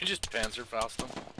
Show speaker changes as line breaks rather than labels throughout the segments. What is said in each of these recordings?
Just Panzerfaust him?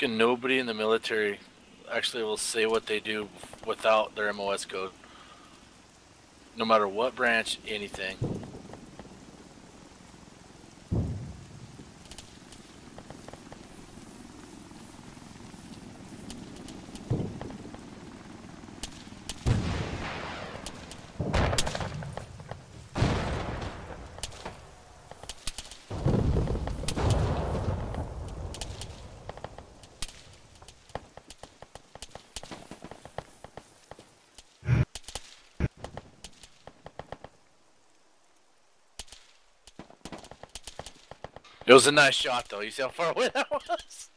Fucking nobody in the military actually will say what they do without their MOS code. No matter what branch, anything. It was a nice shot though. You see how far away that was?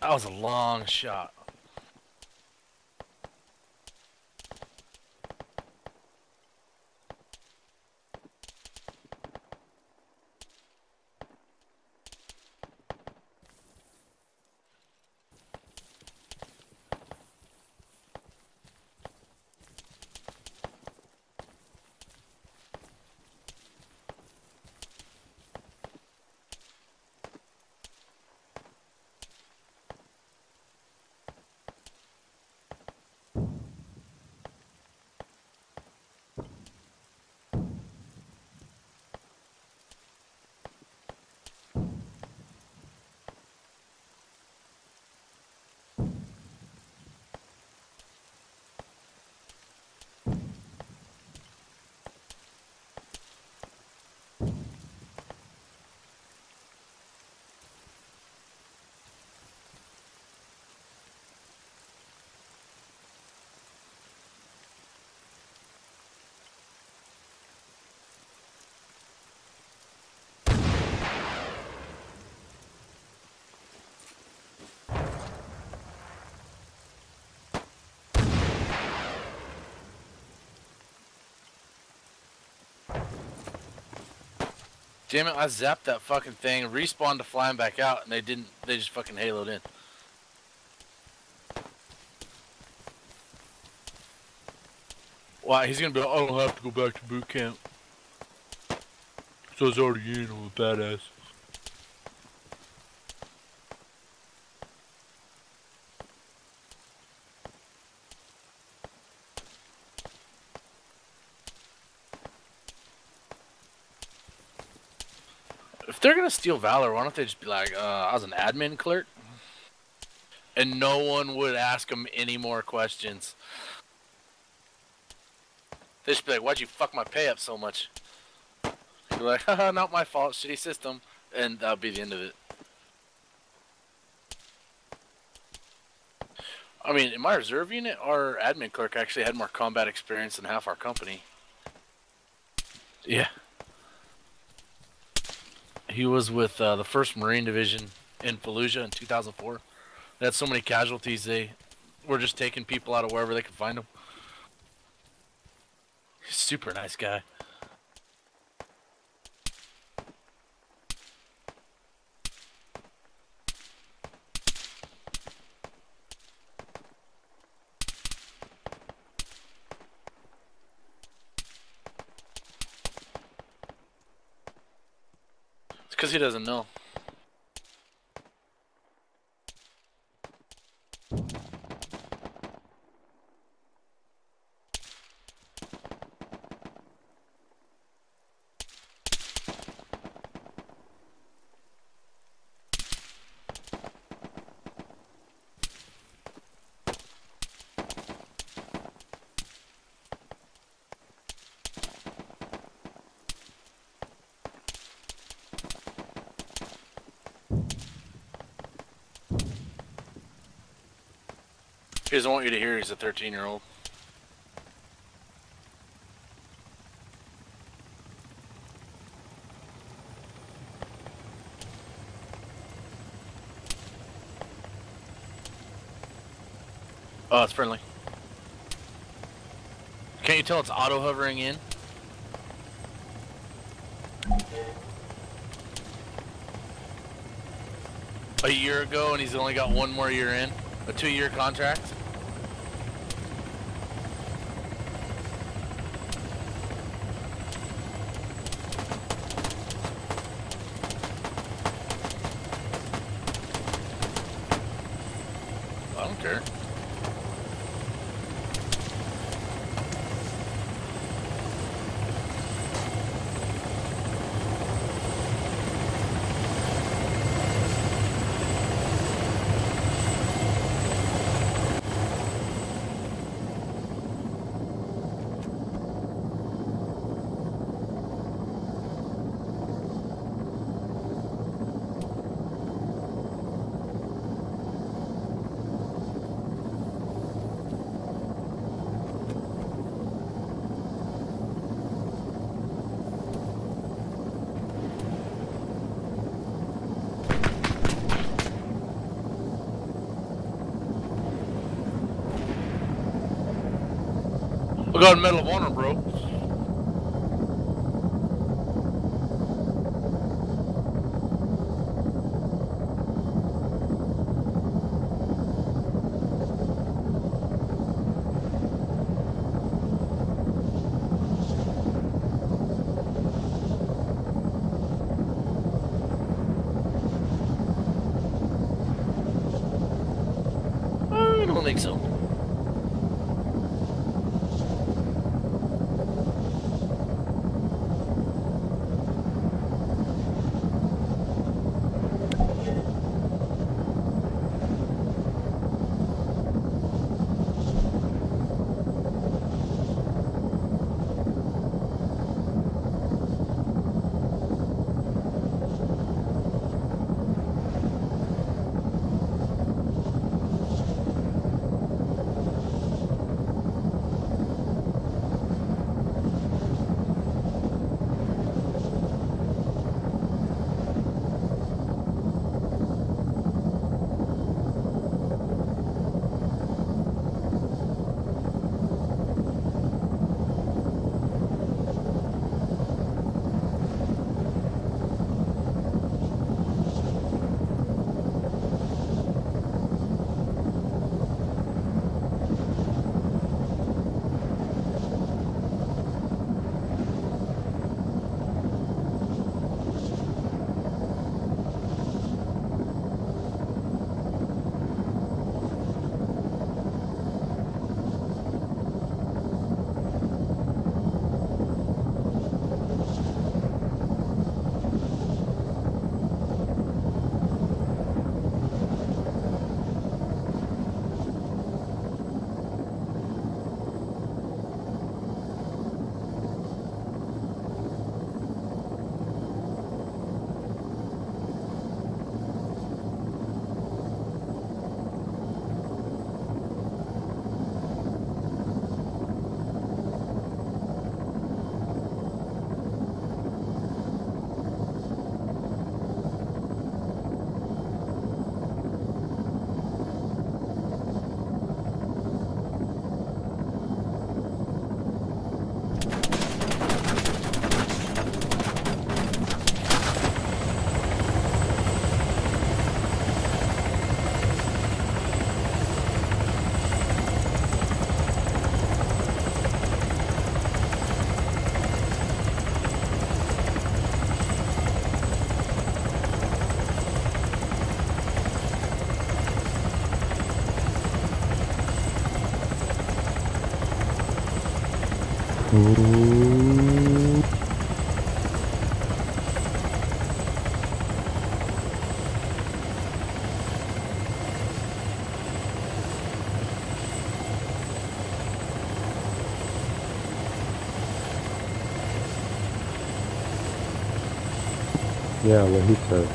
That was a long shot. Damn it, I zapped that fucking thing, respawned to flying back out, and they didn't, they just fucking haloed in. Why? He's gonna be. Like, oh, I don't have to go back to boot camp. So I was already in. I'm a badass. Gonna steal Valor, why don't they just be like, uh, I was an admin clerk? And no one would ask them any more questions. They should be like, why'd you fuck my pay up so much? You're like, haha, not my fault, shitty system. And that'll be the end of it. I mean, in my reserve unit, our admin clerk actually had more combat experience than half our company. Yeah. He was with uh, the 1st Marine Division in Fallujah in 2004. They had so many casualties, they were just taking people out of wherever they could find them. Super nice guy. Because he doesn't know. He doesn't want you to hear he's a 13 year old. Oh, it's friendly. Can't you tell it's auto hovering in? A year ago, and he's only got one more year in. A two year contract. I got a Medal of Honor, bro.
Yeah, what he said.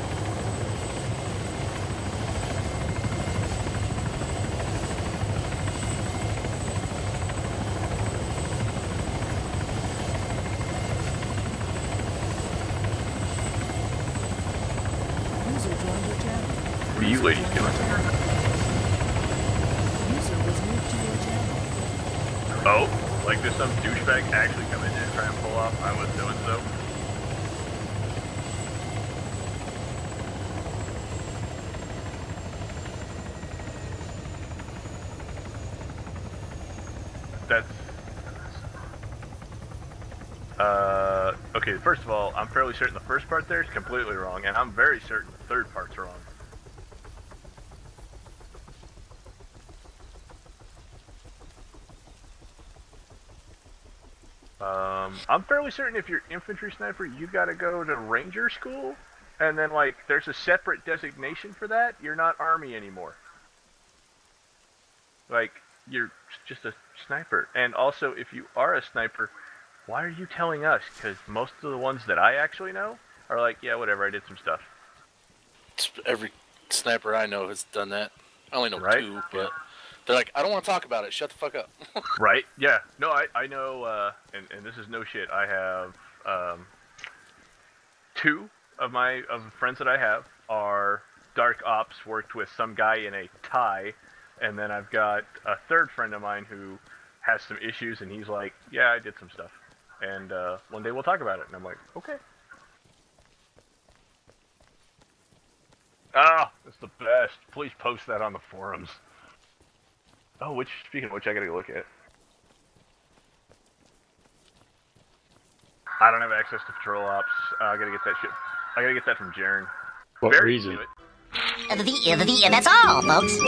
User joined your channel.
What are you ladies doing?
User was moved to your channel.
Oh, like there's some douchebag actually coming in and try and pull off I was doing so. That's uh okay, first of all, I'm fairly certain the first part there is completely wrong, and I'm very certain the third part's wrong. Um, I'm fairly certain if you're infantry sniper, you gotta go to ranger school, and then like there's a separate designation for that. You're not army anymore. Like you're just a sniper, and also if you are a sniper, why are you telling us? Because most of the ones that I actually know are like, yeah, whatever, I did some stuff.
Every sniper I know has done that. I only know
Right?
two, but they're like, I don't want to talk about it. Shut the fuck up.
Right? Yeah. No, I, I know, uh, and, and this is no shit. I have um, two of my of friends that I have are dark ops, worked with some guy in a tie, and then I've got a third friend of mine who has some issues, and he's like, "Yeah, I did some stuff," and uh, one day we'll talk about it. And I'm like, "Okay." Ah, it's the best. Please post that on the forums. Oh, which speaking of which, I gotta go look at. I don't have access to patrol ops. Uh, I gotta get that shit. I gotta get that from Jaren.
What
Barry
reason?
can do it.
The, the, the, and that's all, folks.